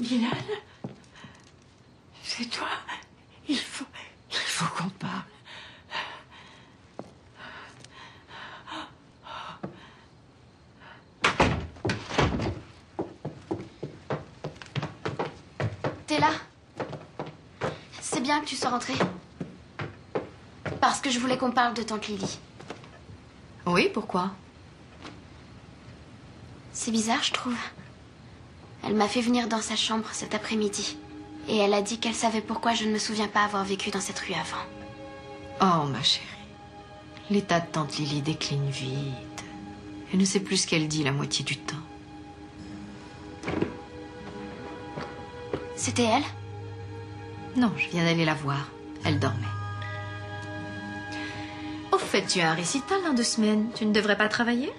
Dylan C'est toi Il faut, il faut qu'on parle. T'es là? C'est bien que tu sois rentrée. Parce que je voulais qu'on parle de tante Lily. Oui, pourquoi? C'est bizarre, je trouve. Elle m'a fait venir dans sa chambre cet après-midi. Et elle a dit qu'elle savait pourquoi je ne me souviens pas avoir vécu dans cette rue avant. Oh, ma chérie. L'état de tante Lily décline vite. Elle ne sait plus ce qu'elle dit la moitié du temps. C'était elle? Non, je viens d'aller la voir. Elle dormait. Au fait, tu as un récital dans deux semaines. Tu ne devrais pas travailler?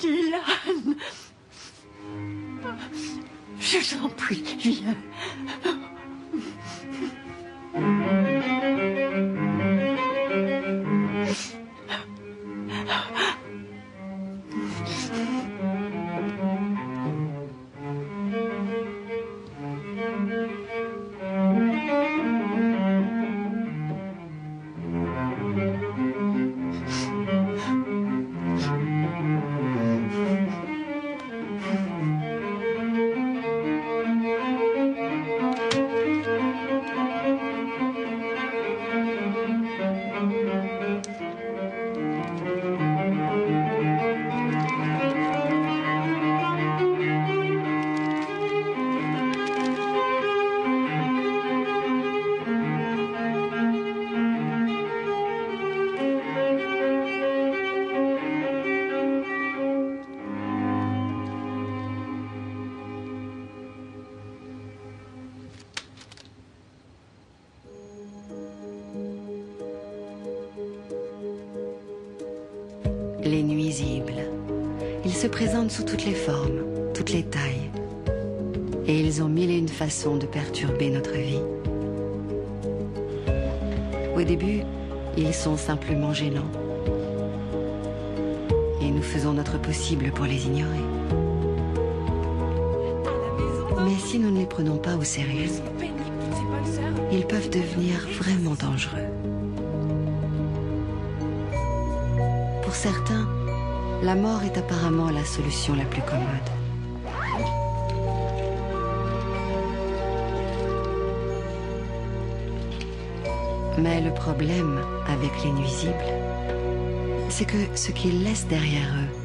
Dylan Je t'en prie, viens. Les nuisibles. Ils se présentent sous toutes les formes, toutes les tailles. Et ils ont mille et une façons de perturber notre vie. Au début, ils sont simplement gênants. Et nous faisons notre possible pour les ignorer. Mais si nous ne les prenons pas au sérieux, ils peuvent devenir vraiment dangereux. Pour certains, la mort est apparemment la solution la plus commode. Mais le problème avec les nuisibles, c'est que ce qu'ils laissent derrière eux